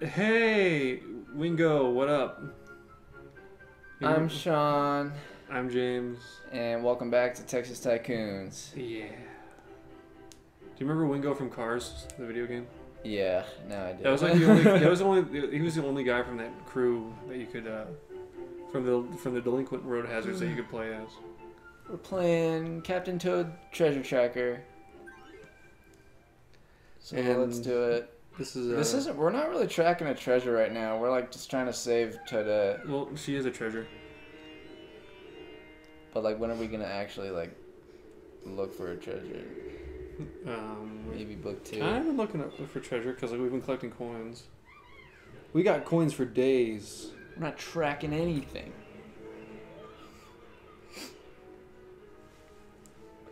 Hey, Wingo, what up? You I'm Sean, I'm James. and welcome back to Texas Tycoons. Yeah. Do you remember Wingo from Cars, the video game? Yeah, no, I do. That was like the only. that was the only. He was the only guy from that crew that you could, uh, from the from the delinquent road hazards that you could play as. We're playing Captain Toad Treasure Tracker. So let's do it. This is. Uh, This isn't. We're not really tracking a treasure right now. We're like just trying to save Toadette. Well, she is a treasure. But like, when are we gonna actually like look for a treasure? Um, Maybe book two. I've been looking up for treasure because like we've been collecting coins. We got coins for days. We're not tracking anything.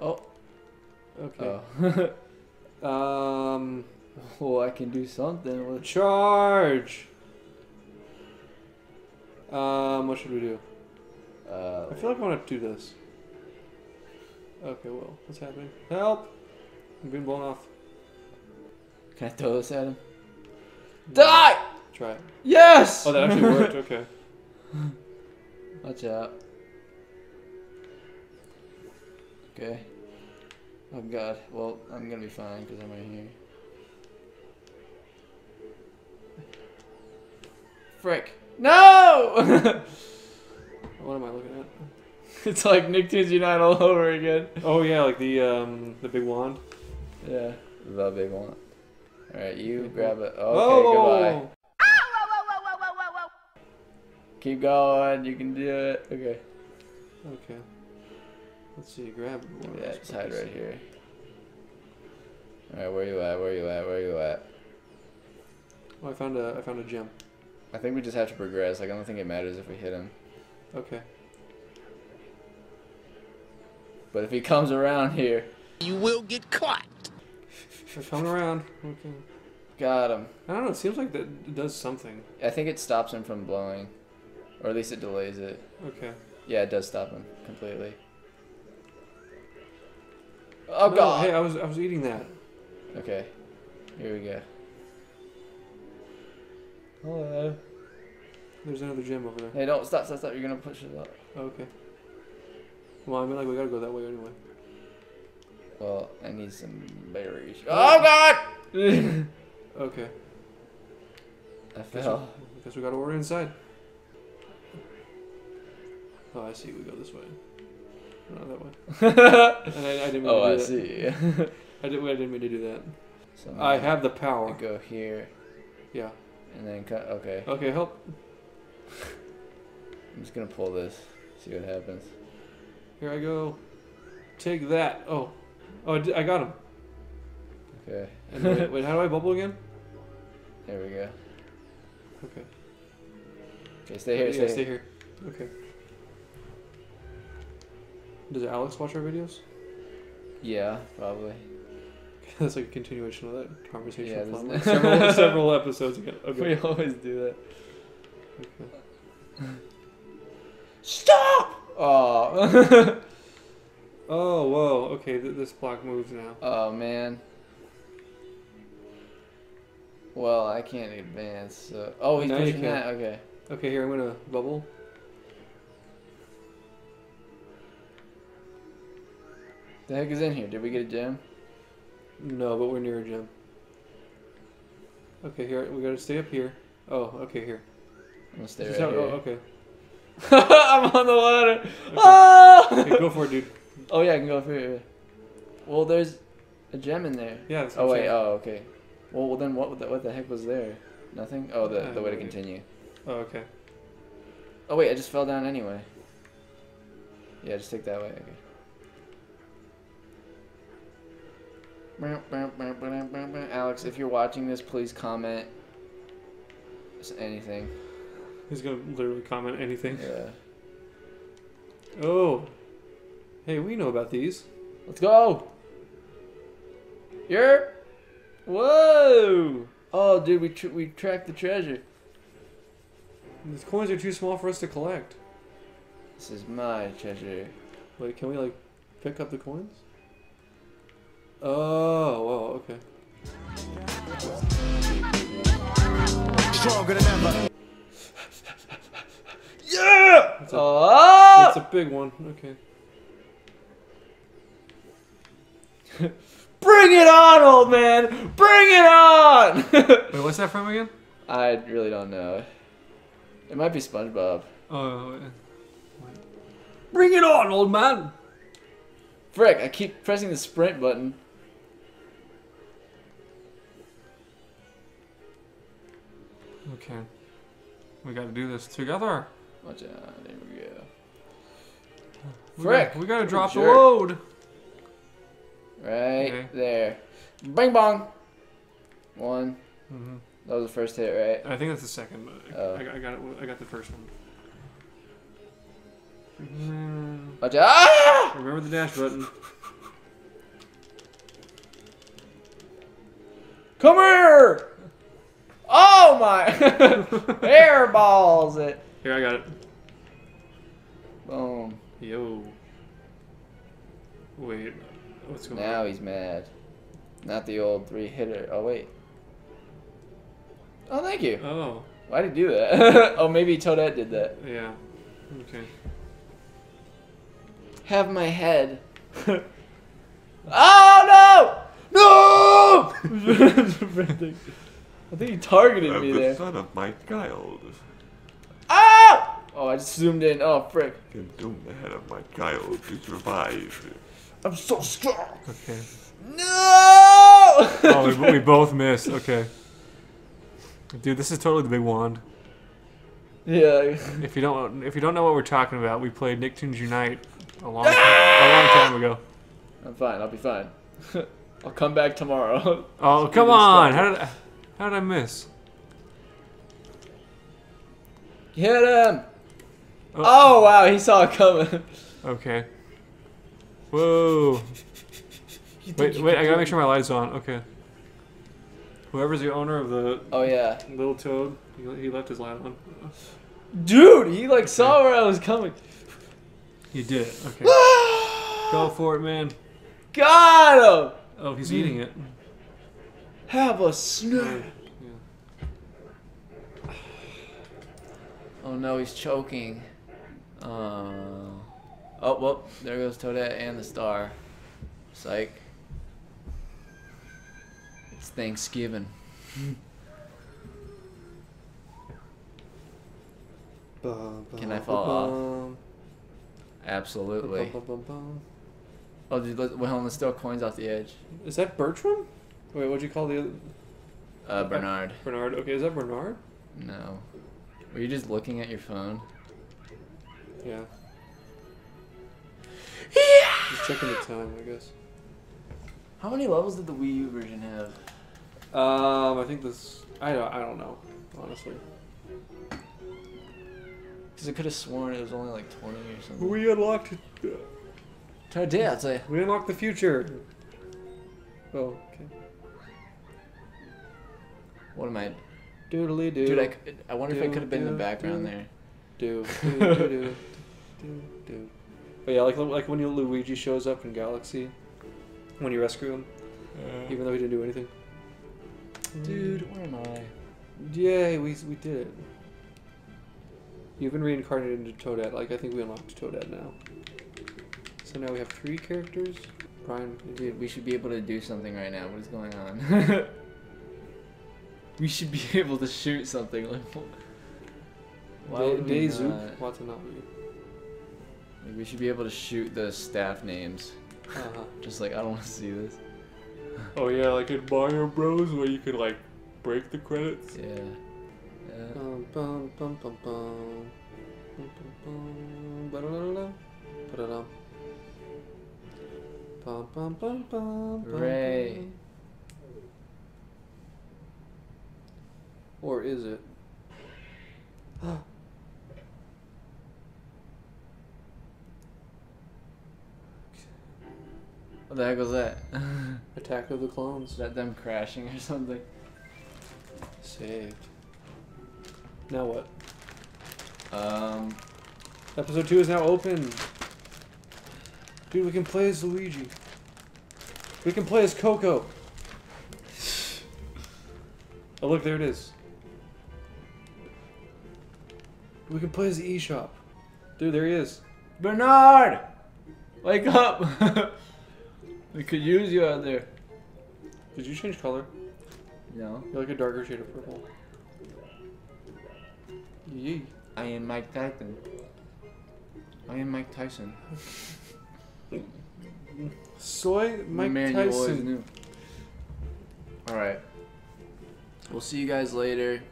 Oh. Okay. Oh. Um, well, I can do something with. charge. Um, what should we do? Uh, I feel like I want to do this. Okay, well, what's happening? Help! I'm being blown off. can I throw this at him? Die! Try it. Yes! Oh, that actually worked. Okay. Watch out. Okay. Oh god. Well, I'm gonna be fine because I'm right here. Frick. No! What am I looking at? it's like Nicktoons Unite all over again. Oh yeah, like the um the big wand. Yeah. The big wand. Alright, you Okay. grab it. Okay, oh! goodbye. Keep going. You can do it. Okay. Okay. Let's see. Grab. one of Yeah, those just hide right here. Alright, where you at? Where you at? Where you at? Oh, I found a I found a gem. I think we just have to progress. Like, I don't think it matters if we hit him. Okay. But if he comes around here, You will get caught. I found around. Okay. got him. I don't know. It seems like that it does something. I think it stops him from blowing. Or at least it delays it. Okay. Yeah, it does stop him completely. Oh No, god! Hey, I was I was eating that. Okay. Here we go. Hello. There's another gem over there. Hey, don't stop, stop, stop. You're gonna push it up. Oh, okay. Well, I mean, like we gotta go that way anyway. Well, I need some berries. Oh god! Okay. I Guess we, fell. guess we gotta order inside. Oh, I see. We go this way. No, that way. And I, I didn't mean oh, to I do that. see. I didn't. I didn't mean to do that. so I have the I power. go here Yeah. and then cut. Okay. Okay, help. I'm just gonna pull this. See what happens. Here I go. Take that. Oh. Oh, I, got him. Okay. And wait, wait, how do I bubble again? There we go. Okay. Okay, stay here. yeah, Stay, stay here. here. Okay. Does Alex watch our videos? Yeah, probably. That's like a continuation of that conversation Yeah, several, several episodes ago. We always do that. okay. Stop! Oh. Oh, whoa. Okay, th- this block moves now. oh man. Well, I can't advance. So. Oh, he's Now pushing that. Okay. Okay, here, I'm gonna bubble. The heck is in here? Did we get a gem? No, but we're near a gem. Okay, here, we gotta stay up here. Oh, okay, here. I'm gonna stay right oh, here. oh, okay. I'm on the ladder. Ah! Okay, go for it, dude. Oh yeah, I can go for it. Well, there's a gem in there. Yeah, that's Oh wait. saying. Oh okay. Well, well then what? The, what the heck was there? Nothing. Oh, the Uh, the way to continue. Oh, okay. Oh wait, I just fell down anyway. Yeah, just take that way. Okay. Alex, if you're watching this, please comment anything. He's gonna literally comment anything. Yeah. Oh. Hey, we know about these. Let's go. You're. Whoa. Oh, dude, we tr- we tracked the treasure. These coins are too small for us to collect. This is my treasure. Wait, can we like pick up the coins? Oh, wow, okay. stronger than ever. Yeah! That's a, Oh! that's a big one. Okay. Bring it on, old man! Bring it on! Wait, what's that from again? I really don't know. It might be SpongeBob. Oh. wait. Bring it on, old man. Frick, I keep pressing the sprint button. Okay. We got to do this together. Watch out, there we go. Frick! We gotta drop the load. Right Okay. there. Bing bong! One. hmm That was the first hit, right? I think that's the second, but Oh. I, got- I got it. I got the first one. Mm, Watch out! Ah! Remember the dash button. Come here! Oh my! Airballs it! Here, I got it. Boom. Yo. Wait, what's going Now on? he's mad. Not the old three hitter. Oh, wait. Oh, thank you. Oh, Why did he do that? oh, maybe Toadette did that. yeah. Okay. Have my head. oh, no! No! I think he targeted I'm me the there. son of my child. Ah! Oh, I just zoomed in. Oh, frick. Consume the head of my child to survive. I'm so strong. Okay. No! Oh, we, we both missed. Okay. Dude, this is totally the big wand. yeah. If you don't, if you don't know what we're talking about, we played Nicktoons Unite a long, a long time ago. I'm fine. I'll be fine. I'll come back tomorrow. Oh, come on! How did, I, how did I miss? Hit him! Oh. Oh, wow. He saw it coming. Okay. Whoa! Wait, wait! I gotta make sure my lights on. Okay. Whoever's the owner of the Oh, yeah. little toad, he, he left his light on. Dude, he like saw where I was coming. He did. it. Okay. Ah! Go for it, man. Got him! Oh, he's eating it. Have a snack. Yeah. Oh no, he's choking. Uh, oh, well, there goes Toadette and the star. Psych. It's Thanksgiving. Can I fall off? Absolutely. Oh, dude, let, well, let's throw coins off the edge. Is that Bertram? Wait, what'd you call the other Uh, Bernard. Bernard? Okay, is that Bernard? No. Were you just looking at your phone? Yeah. Just checking the time, I guess. How many levels did the Wii U version have? Um, I think this. I don't. I don't know. Honestly. Because I could have sworn it was only like 20 or something. We unlocked. Toadette, I'll tell you. We unlocked the future. Oh, okay. What am I? Doodly doo. Dude, I, c- I wonder if I could have been in the background do. there. do do do do do do. But yeah, like like when you Luigi shows up in Galaxy, when you rescue him, even though he didn't do anything. Dude, where am I? Yay, we we did it. You've been reincarnated into Toadette. Like I think we unlocked Toadette now. So now we have three characters. Brian. Dude, we should be able to do something right now. What is going on? we should be able to shoot something. Like, wh- why would we? Watanabe. Like, we should be able to shoot the staff names. Uh-huh. Just like I don't want to see this. Oh yeah, like in Mario Bros, where you could like break the credits. Yeah. Yeah. Bum, bum, bum, bum, bum. Bum, bum, bum. Ba-da-da-da-da. Ba-da-dum. Bum, bum, bum, bum, bum, Hooray. bum. Or is it? What the heck was that? Attack of the Clones. Is that them crashing or something? Saved. Now what? Um. Episode 2 is now open. Dude, we can play as Luigi. We can play as Coco. Oh, look, there it is. We can play as the eShop. Dude, there he is. Bernard! Wake up! we could use you out there. Did you change color? No. You're like a darker shade of purple. Yee. I am Mike Tyson. I am Mike Tyson. Soy Mike Man you always Tyson. knew. Alright. We'll see you guys later.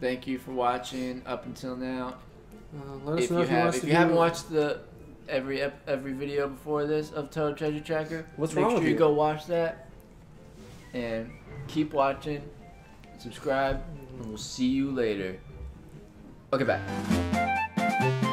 Thank you for watching up until now. Uh, let us if know you if you have, if you haven't watched the every every video before this of Toad Treasure Tracker, What's make wrong sure with you you? go watch that and keep watching, subscribe, and we'll see you later. Okay, bye.